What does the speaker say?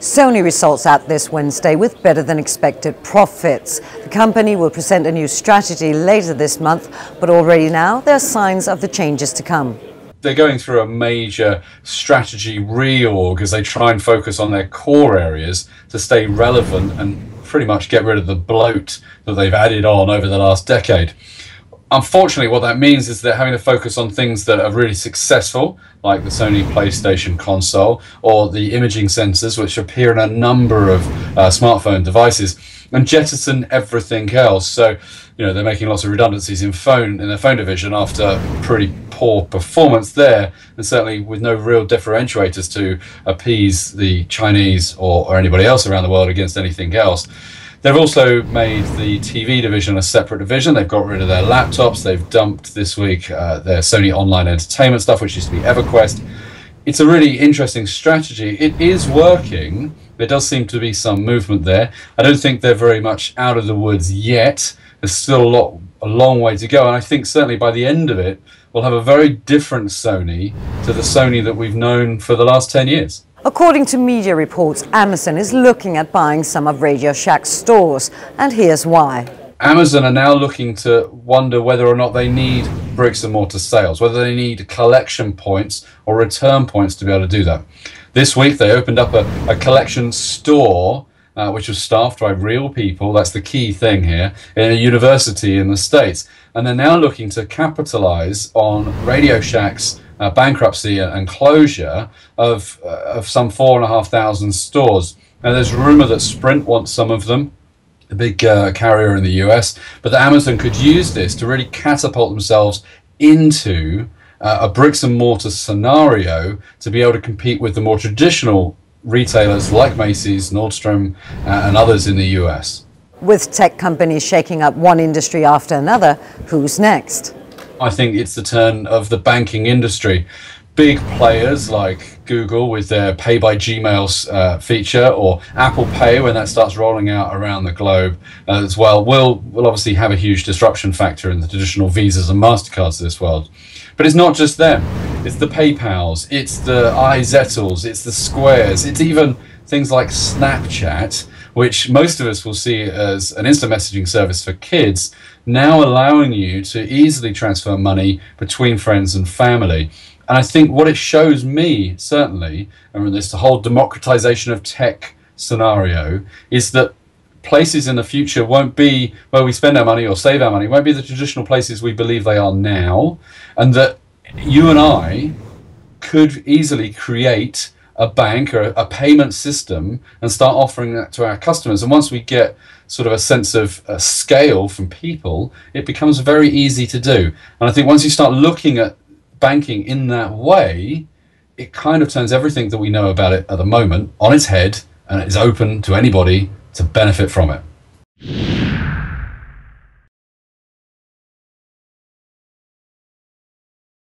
Sony results out this Wednesday with better than expected profits. The company will present a new strategy later this month, but already now there are signs of the changes to come. They're going through a major strategy reorg as they try and focus on their core areas to stay relevant and pretty much get rid of the bloat that they've added on over the last decade unfortunately, what that means is they're having to focus on things that are really successful, like the Sony PlayStation console or the imaging sensors, which appear in a number of uh, smartphone devices, and jettison everything else. So, you know, they're making lots of redundancies in phone in their phone division after pretty poor performance there, and certainly with no real differentiators to appease the Chinese or, or anybody else around the world against anything else. They've also made the TV division a separate division. They've got rid of their laptops. They've dumped this week uh, their Sony online entertainment stuff, which used to be EverQuest. It's a really interesting strategy. It is working. There does seem to be some movement there. I don't think they're very much out of the woods yet. There's still a lot, a long way to go. And I think certainly by the end of it, we'll have a very different Sony to the Sony that we've known for the last 10 years. According to media reports, Amazon is looking at buying some of RadioShack's stores, and here's why. Amazon are now looking to wonder whether or not they need bricks and mortar sales, whether they need collection points or return points to be able to do that. This week they opened up a, a collection store uh, which was staffed by real people. That's the key thing here in a university in the States. And they're now looking to capitalize on RadioShack's uh, bankruptcy and closure of, uh, of some four and a half thousand stores. Now, there's rumor that Sprint wants some of them, a big uh, carrier in the US, but that Amazon could use this to really catapult themselves into uh, a bricks and mortar scenario to be able to compete with the more traditional retailers like Macy's, Nordstrom, uh, and others in the US. With tech companies shaking up one industry after another, who's next? I think it's the turn of the banking industry. Big players like Google with their Pay by Gmail uh, feature, or Apple Pay when that starts rolling out around the globe uh, as well, will will obviously have a huge disruption factor in the traditional Visas and Mastercards of this world. But it's not just them. It's the PayPal's, it's the iZettles, it's the Squares, it's even things like Snapchat, which most of us will see as an instant messaging service for kids, now allowing you to easily transfer money between friends and family. And I think what it shows me, certainly, and this whole democratization of tech scenario, is that places in the future won't be where we spend our money or save our money, won't be the traditional places we believe they are now, and that you and I could easily create a bank or a payment system and start offering that to our customers. And once we get sort of a sense of uh, scale from people, it becomes very easy to do. And I think once you start looking at banking in that way, it kind of turns everything that we know about it at the moment on its head and it is open to anybody to benefit from it.